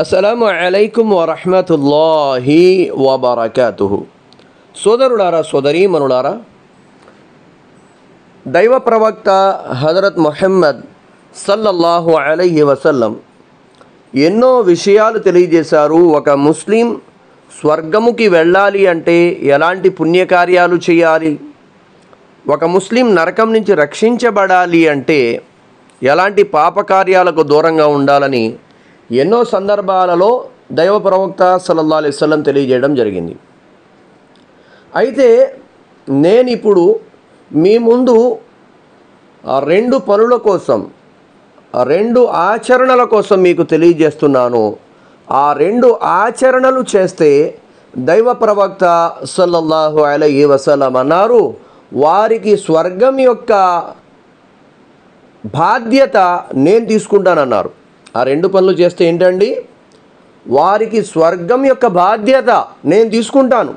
అస్సలం అలైకుం వరహమతుల్లాహి సోదరుడారా సోదరులారా సోదరీమణులారా దైవ ప్రవక్త హజరత్ మొహమ్మద్ సల్లల్లాహు అలహి వసల్లం ఎన్నో విషయాలు తెలియజేశారు. ఒక ముస్లిం స్వర్గముకి వెళ్ళాలి అంటే ఎలాంటి పుణ్యకార్యాలు చేయాలి? ఒక ముస్లిం నరకం నుంచి రక్షించబడాలి అంటే ఎలాంటి పాపకార్యాలకు దూరంగా ఉండాలని ఎన్నో సందర్భాలలో దైవ ప్రవక్త సల్లల్లా అలైహి తెలియజేయడం జరిగింది. అయితే నేను ఇప్పుడు మీ ముందు ఆ రెండు పనుల కోసం రెండు ఆచరణల కోసం మీకు తెలియజేస్తున్నాను. ఆ రెండు ఆచరణలు చేస్తే దైవ ప్రవక్త సల్లల్లాహు అలహీ వసలం అన్నారు వారికి స్వర్గం యొక్క బాధ్యత నేను తీసుకుంటానన్నారు. ఆ రెండు పనులు చేస్తే ఏంటండి? వారికి స్వర్గం యొక్క బాధ్యత నేను తీసుకుంటాను.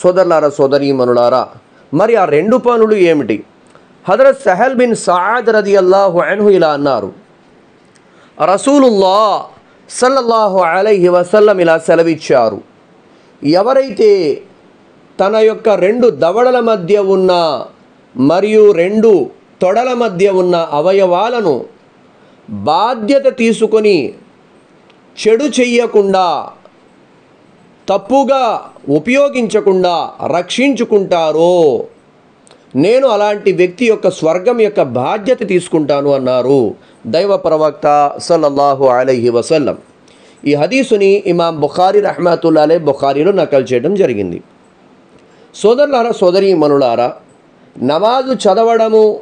సోదరులారా సోదరీమణులారా మరి ఆ రెండు పనులు ఏమిటి? హజరత్ సహల్ బిన్ సాద్ రది అల్లాహు అన్హు ఇలా అన్నారు. రసూలుల్లా సల్లల్లాహు అలైహి వసల్లం ఇలా సెలవిచ్చారు. ఎవరైతే తన యొక్క రెండు దవడల మధ్య ఉన్న మరియు రెండు తొడల మధ్య ఉన్న అవయవాలను బాధ్యత తీసుకొని చెడు చెయ్యకుండా తప్పుగా ఉపయోగించకుండా రక్షించుకుంటారో నేను అలాంటి వ్యక్తి యొక్క స్వర్గం యొక్క బాధ్యత తీసుకుంటాను అన్నారు దైవ ప్రవక్త సల్లల్లాహు అలైహి వసల్లం. ఈ హదీసుని ఇమాం బుఖారి రహమతుల్లాలే బుఖారీలో నకలు చేయడం జరిగింది. సోదరులారా సోదరీమణులారా నమాజు చదవడము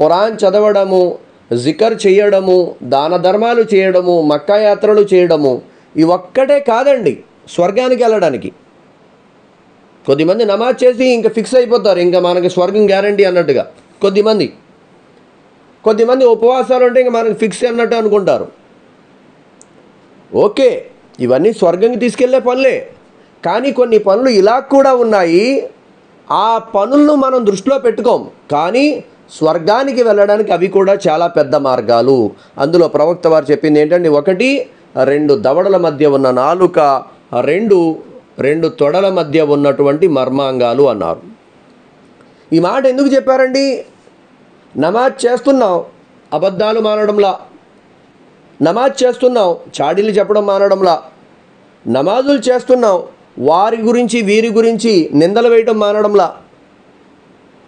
ఖురాన్ చదవడము జికర్ చేయడము దాన ధర్మాలు చేయడము మక్కా యాత్రలు చేయడము ఇవి ఒక్కటే కాదండి స్వర్గానికి వెళ్ళడానికి. కొద్దిమంది నమాజ్ చేసి ఇంకా ఫిక్స్ అయిపోతారు ఇంకా మనకి స్వర్గం గ్యారంటీ అన్నట్టుగా. కొద్దిమంది. కొద్దిమంది ఉపవాసాలు ఉంటే ఇంకా మనకి ఫిక్స్ అన్నట్టు అనుకుంటారు. ఓకే ఇవన్నీ స్వర్గంకి తీసుకెళ్ళే పనులే. కానీ కొన్ని పనులు ఇలా కూడా ఉన్నాయి ఆ పనులను మనం దృష్టిలో పెట్టుకోం. కానీ స్వర్గానికి వెళ్ళడానికి అవి కూడా చాలా పెద్ద మార్గాలు. అందులో ప్రవక్త వారు చెప్పింది ఏంటంటే ఒకటి రెండు దవడల మధ్య ఉన్న నాలుక రెండు రెండు తొడల మధ్య ఉన్నటువంటి మర్మాంగాలు అన్నారు. ఈ మాట ఎందుకు చెప్పారండి? నమాజ్ చేస్తున్నాం అబద్ధాలు మానడంలా. నమాజ్ చేస్తున్నాం చాడీలు చెప్పడం మానడంలా. నమాజులు చేస్తున్నాం వారి గురించి వీరి గురించి నిందలు వేయడం మానడంలా.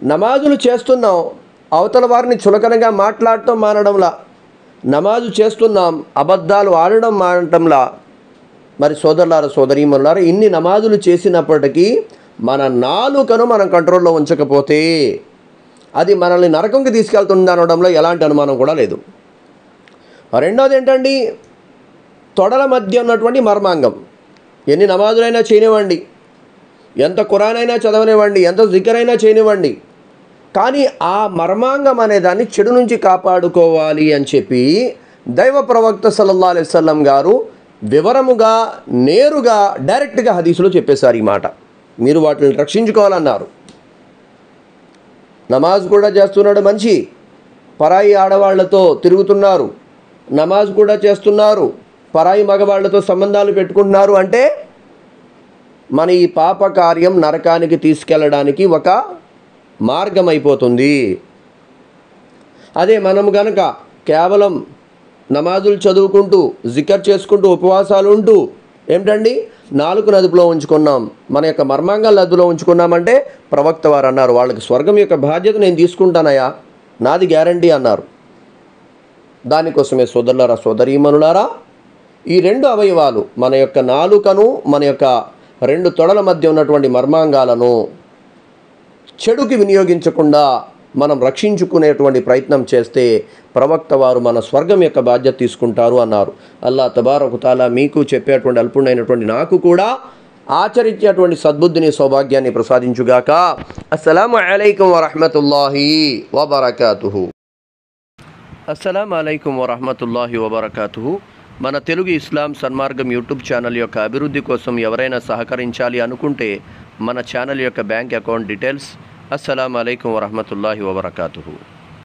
నమాజులు చేస్తున్నాం అవతల వారిని చులకనగా మాట్లాడటం మానడంలా నమాజు చేస్తున్నాం అబద్ధాలు ఆడడం మానటంలా. మరి సోదరులారా సోదరీమరులారా ఇన్ని నమాజులు చేసినప్పటికీ మన నాలుకను మనం కంట్రోల్లో ఉంచకపోతే అది మనల్ని నరకంకి తీసుకెళ్తుంది అనడంలో ఎలాంటి అనుమానం కూడా లేదు. రెండోది ఏంటండి? తొడల మధ్య ఉన్నటువంటి మర్మాంగం. ఎన్ని నమాజులైనా చేయనివ్వండి. ఎంత ఖురానైనా చదవనివ్వండి. ఎంత జిక్కరైనా చేయనివ్వండి. కానీ ఆ మర్మాంగం అనే దాన్ని చెడు నుంచి కాపాడుకోవాలి అని చెప్పి దైవ ప్రవక్త సల్లల్లా అలైవల్లం గారు వివరముగా నేరుగా డైరెక్ట్గా హదీసులో చెప్పేశారు ఈ మాట. మీరు వాటిని రక్షించుకోవాలన్నారు. నమాజ్ కూడా చేస్తున్నాడు మంచి పరాయి ఆడవాళ్ళతో తిరుగుతున్నారు. నమాజ్ కూడా చేస్తున్నారు. పరాయి మగవాళ్ళతో సంబంధాలు పెట్టుకుంటున్నారు అంటే మన ఈ పాప కార్యం నరకానికి తీసుకెళ్ళడానికి ఒక మార్గం అయిపోతుంది అదే మనం గనక కేవలం నమాజులు చదువుకుంటూ జికర్ చేసుకుంటూ ఉపవాసాలు ఉంటూ ఏమిటండి? నాలుగు నదుపులో ఉంచుకున్నాం. మన యొక్క మర్మాంగాల నదులో ఉంచుకున్నామంటే ప్రవక్త వారు అన్నారు వాళ్ళకి స్వర్గం యొక్క బాధ్యత నేను తీసుకుంటానయా నాది గ్యారంటీ అన్నారు. దానికోసమే సోదరులారా సోదరీమణులారా ఈ రెండు అవయవాలు మన యొక్క నాలుకను మన యొక్క రెండు తొడల మధ్య ఉన్నటువంటి మర్మాంగాలను చెడుకి వినియోగించకుండా మనం రక్షించుకునేటువంటి ప్రయత్నం చేస్తే ప్రవక్త వారు మన స్వర్గం యొక్క బాధ్యత తీసుకుంటారు అన్నారు. అల్లా తబారకుతాలా మీకు చెప్పేటువంటి అల్పుడైనటువంటి నాకు కూడా ఆచరించేటువంటి సద్బుద్ధిని సౌభాగ్యాన్ని ప్రసాదించుగాక. అస్సలం అలైకం వరహమతుల్లాహి వబర్కాతుహు. అస్సలం అయికం వరహమతుల్లాహి వబర్కాతుహు. మన తెలుగు ఇస్లాం సన్మార్గం యూట్యూబ్ ఛానల్ యొక్క అభివృద్ధి కోసం ఎవరైనా సహకరించాలి అనుకుంటే మన ఛానల్ యొక్క బ్యాంక్ అకౌంట్ డీటెయిల్స్. అస్సలం అయికం వరహమతుల్లాహి వబర్కాతుహు.